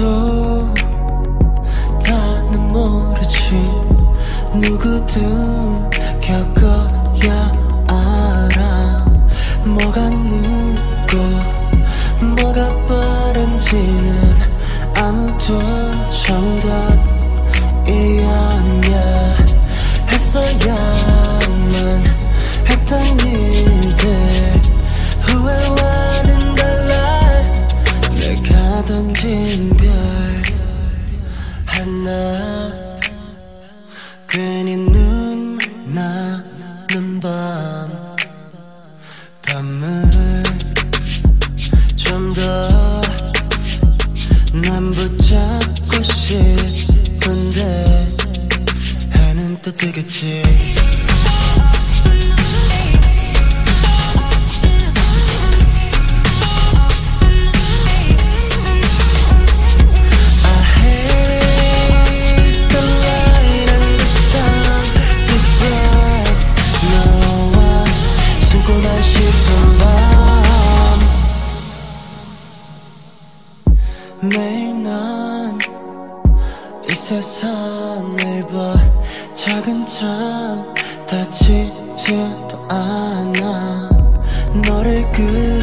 아무도 다는 모르지. 누구든 겪어 하나 괜히 눈 나는 밤 밤은 좀 더 난 붙잡고 싶은데 해는 또 뜨겠지 난 싶은 밤 매일 난 이 세상을 봐. 작은 점 다치지도 않아. 너를 그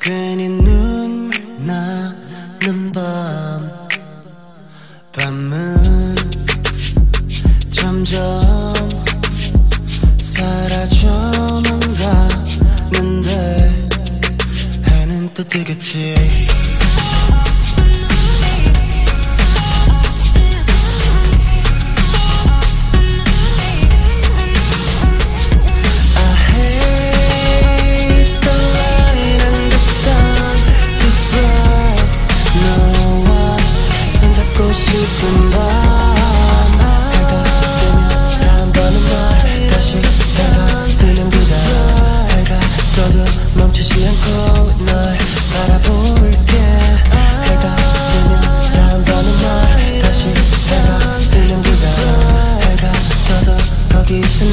괜히 눈 나는 밤 밤은 점점 사라져만 가는데 해는 또 뜨겠지 kiss